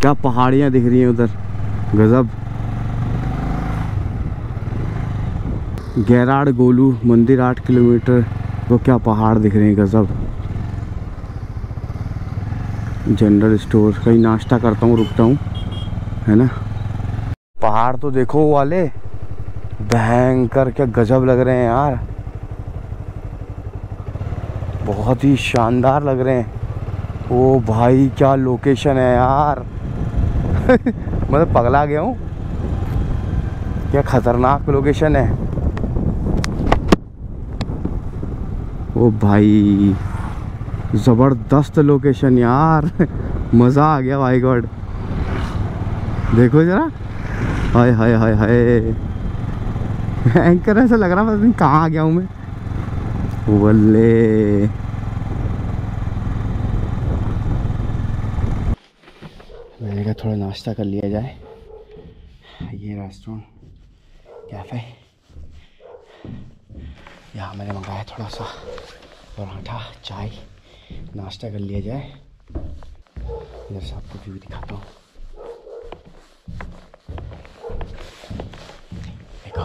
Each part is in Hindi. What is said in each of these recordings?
क्या पहाड़ियाँ दिख रही हैं उधर? गज़ब। गैराड़ गोलू, मंदिर आठ किलोमीटर। वो क्या पहाड़ दिख रहे हैं? गज़ब। जनरल स्टोर कहीं नाश्ता करता हूँ, रुकता हूँ। है ना? पहाड़ तो देखो वाले। भयंकर, क्या गजब लग रहे हैं यार। बहुत ही शानदार लग रहे हैं। ओ भाई, क्या लोकेशन है यार। मतलब पगला गया हूँ। क्या खतरनाक लोकेशन है। ओ भाई, ज़बरदस्त लोकेशन यार। मज़ा आ गया भाई गॉड। देखो जरा। हाय हाय हाय हाय। एंकर ऐसा लग रहा है कहाँ आ गया हूँ मैं। बल्ले मैंने कहा थोड़ा नाश्ता कर लिया जाए। ये रेस्टोरेंट कैफ़े यहाँ मैंने मंगाया थोड़ा सा पराठा, चाय। नाश्ता कर लिया जाए। इधर से आपको व्यू दिखाता हूँ। देखो।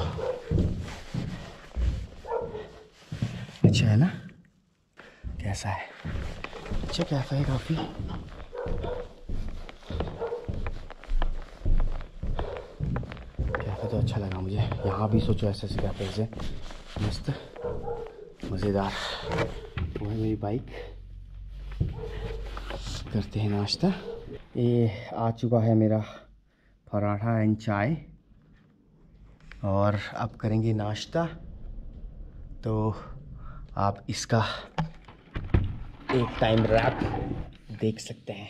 अच्छा है ना? कैसा है? अच्छा कैफ़े है काफ़ी। तो अच्छा लगा मुझे। यहाँ भी सोचो ऐसे ऐसे कैफ़े से मस्त। मज़ेदार। वो है मेरी बाइक करते हैं नाश्ता। ये आ चुका है मेरा पराठा एंड चाय। और अब करेंगे नाश्ता। तो आप इसका एक टाइम रैप देख सकते हैं।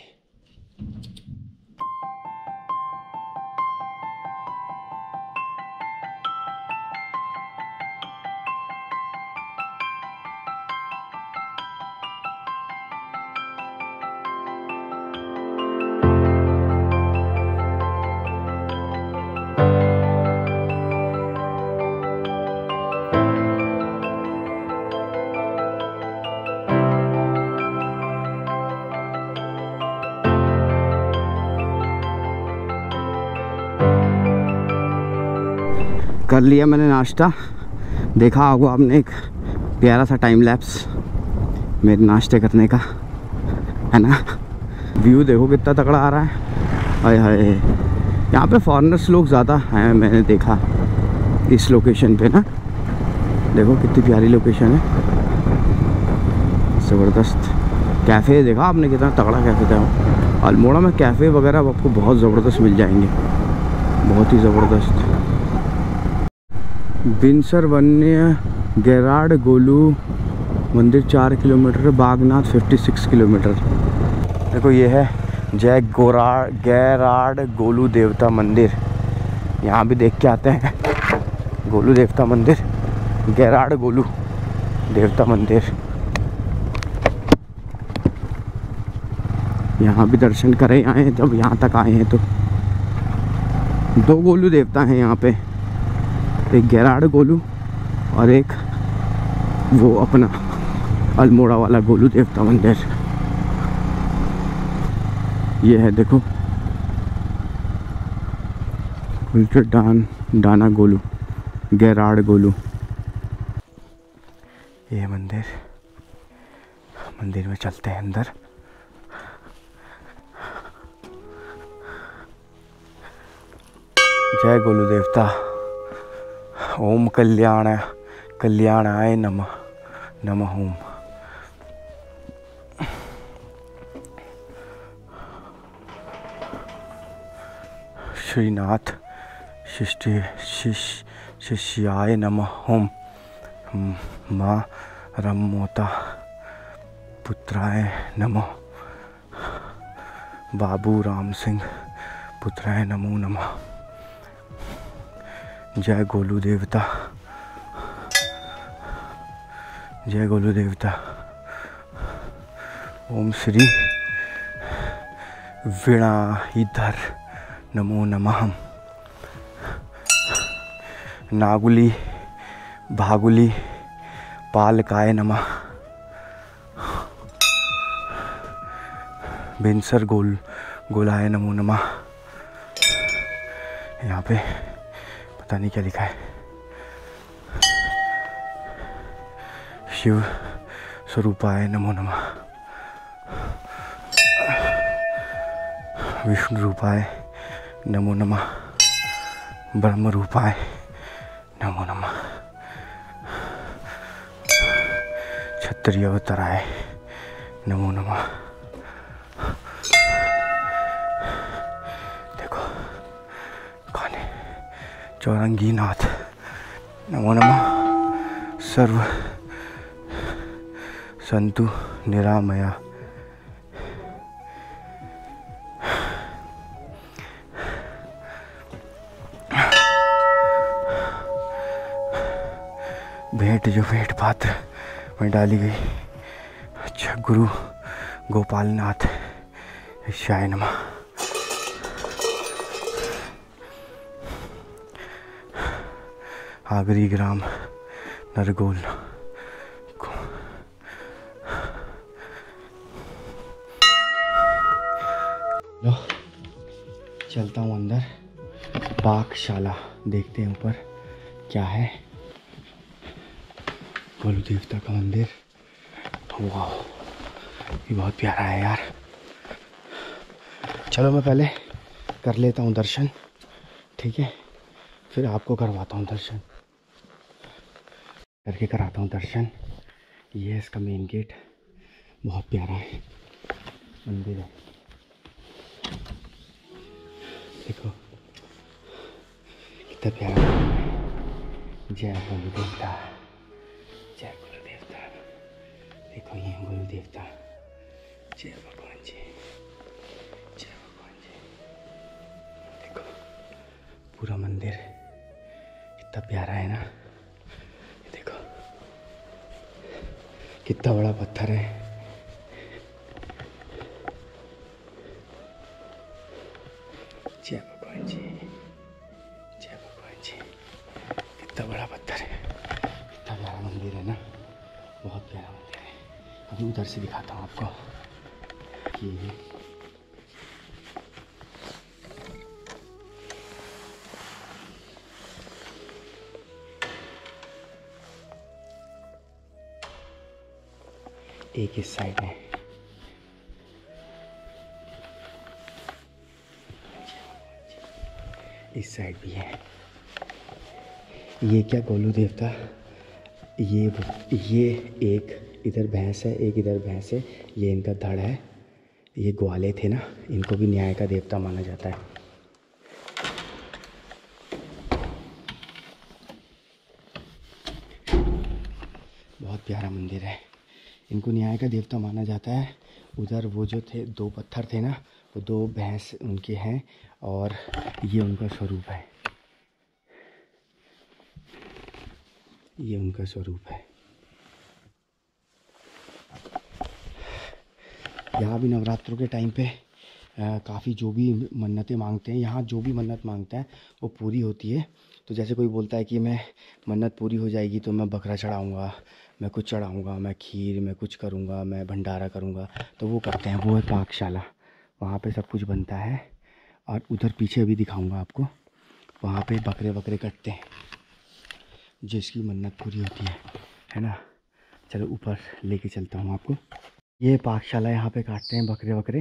कर लिया मैंने नाश्ता। देखा होगा आपने एक प्यारा सा टाइम लैप्स मेरे नाश्ते करने का, है ना? व्यू देखो कितना तगड़ा आ रहा है। हाय हाय। यहाँ पे फॉरेनर्स लोग ज़्यादा हैं, मैंने देखा इस लोकेशन पे ना। देखो कितनी प्यारी लोकेशन है। ज़बरदस्त। कैफ़े देखा आपने कितना तगड़ा कैफ़े था। अल्मोड़ा में कैफ़े वगैरह आपको बहुत ज़बरदस्त मिल जाएँगे। बहुत ही ज़बरदस्त। बिनसर वन्य गैराड, गोलू मंदिर चार किलोमीटर, बागनाथ 56 किलोमीटर। देखो ये है जय गोरा, गैराड, गोलू देवता मंदिर। यहाँ भी देख के आते हैं। गोलू देवता मंदिर, गैराड, गोलू देवता मंदिर। यहाँ भी दर्शन करें आए जब यहाँ तक आए हैं तो। दो गोलू देवता हैं यहाँ पे। एक गैराड गोलू और एक वो अपना अल्मोड़ा वाला गोलू देवता मंदिर। ये है देखो। डान, डाना गोलू गैराड गोलू। ये मंदिर। मंदिर में चलते हैं अंदर। जय गोलू देवता। ओम कल्याण, कल्याणाय नम नम ओम। श्रीनाथ शिष्य शिष्याय नम ओम। माँ रमोता पुत्राय नमः। बाबू राम सिंह, पुत्राय नमो नमः। जय गोलू देवता। जय गोलू देवता। ओम श्री वीणाधर नमो नमः। नागुली, भागुली, पालकाय नमः। बिनसर गोल, गोलाय नमो नमः। यहाँ पे पता नहीं क्या लिखा है। शिव स्वरूपाय नमो नमः। विष्णु रूपाय नमो नमः। ब्रह्म रूपाय नमो नमः। क्षत्रिय अवतराय नमो नमः। चौरंगी नाथ नमो नमः सर्व संतु निरामया भेंट जो भेंट पात्र में डाली गई। अच्छा गुरु गोपाल नाथ शाय आगरी ग्राम, नरगोल। लो, चलता हूँ अंदर। पाकशाला देखते हैं ऊपर, क्या है? गोलू देवता का मंदिर। वाह ये बहुत प्यारा है यार। चलो मैं पहले कर लेता हूँ दर्शन, ठीक है? फिर आपको करवाता हूँ दर्शन। करके कराता हूँ दर्शन। ये है इसका मेन गेट बहुत प्यारा है। मंदिर है। देखो, कितना प्यारा जय गुरु देवता जय गुरु देवता देखो, ये गुरु देवता जय भगवान जी। जय भगवान जी। देखो, पूरा मंदिर इतना प्यारा है ना ये देखो कितना बड़ा पत्थर है। जय भगवान जी, जय भगवान जी कितना बड़ा पत्थर है। कितना प्यारा मंदिर है ना, बहुत प्यारा मंदिर है। अभी उधर से दिखाता हूँ आपको। ये एक इस साइड है इस साइड भी है। ये क्या गोलू देवता? ये ये एक इधर भैंस है, एक इधर भैंस है। ये इनका धड़ है। ये ग्वाले थे ना, इनको भी न्याय का देवता माना जाता है। बहुत प्यारा मंदिर है। इनको न्याय का देवता माना जाता है। उधर वो जो थे, दो पत्थर थे ना, वो दो भैंस उनके हैं और ये उनका स्वरूप है। ये उनका स्वरूप है। यहाँ भी नवरात्रों के टाइम पे काफ़ी जो भी मन्नतें मांगते हैं, यहाँ जो भी मन्नत माँगता है, वो पूरी होती है। तो जैसे कोई बोलता है कि मैं मन्नत पूरी हो जाएगी तो मैं बकरा चढ़ाऊँगा मैं कुछ चढ़ाऊँगा, मैं खीर मैं कुछ करूँगा, मैं भंडारा करूँगा। तो वो करते हैं, वो है पाकशाला। वहाँ पे सब कुछ बनता है और उधर पीछे भी दिखाऊँगा आपको। वहाँ पे बकरे बकरे कटते हैं, जिसकी मन्नत पूरी होती है है ना? चलो ऊपर लेके चलता हूँ आपको। ये पाकशाला यहाँ पे काटते हैं बकरे बकरे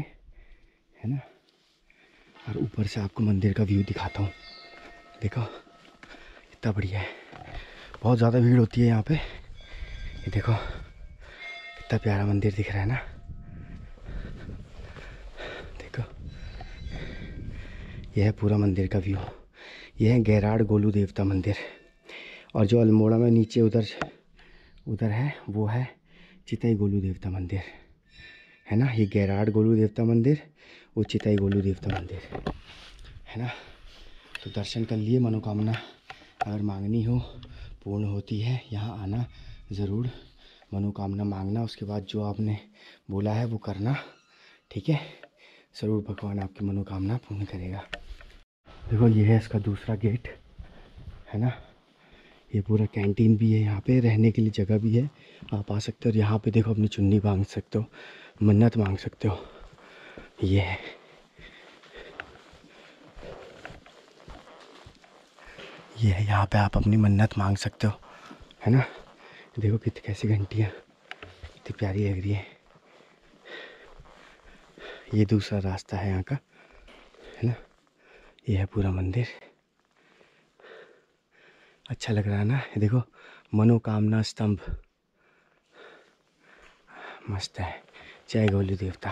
है ना? और ऊपर से आपको मंदिर का व्यू दिखाता हूँ। देखो, इतना बढ़िया है। बहुत ज़्यादा भीड़ होती है यहाँ पे। ये देखो, कितना प्यारा मंदिर दिख रहा है ना? देखो यह है पूरा मंदिर का व्यू यह है गैराड गोलू देवता मंदिर। और जो अल्मोड़ा में नीचे उधर उधर है, वो है चितई गोलू देवता मंदिर। है ना? ये गैराड गोलू देवता मंदिर, वो चितई गोलू देवता मंदिर। है ना? तो दर्शन कर लिए, मनोकामना अगर मांगनी हो, पूर्ण होती है, यहाँ आना। ज़रूर मनोकामना मांगना, उसके बाद जो आपने बोला है वो करना, ठीक है? ज़रूर भगवान आपकी मनोकामना पूर्ण करेगा। देखो, ये है इसका दूसरा गेट, है ना? ये पूरा कैंटीन भी है, यहाँ पे रहने के लिए जगह भी है। आप आ सकते हो और यहाँ पे देखो, अपनी चुन्नी मांग सकते हो, मन्नत मांग सकते हो। ये है। ये है, यहाँ पे आप अपनी मन्नत मांग सकते हो, है ना? देखो कितनी कैसी घंटियाँ, कितनी प्यारी लग रही है। ये दूसरा रास्ता है यहाँ का, है ना? ये है पूरा मंदिर। अच्छा लग रहा है ना? देखो, मनोकामना स्तंभ। मस्त है। जय गौली देवता।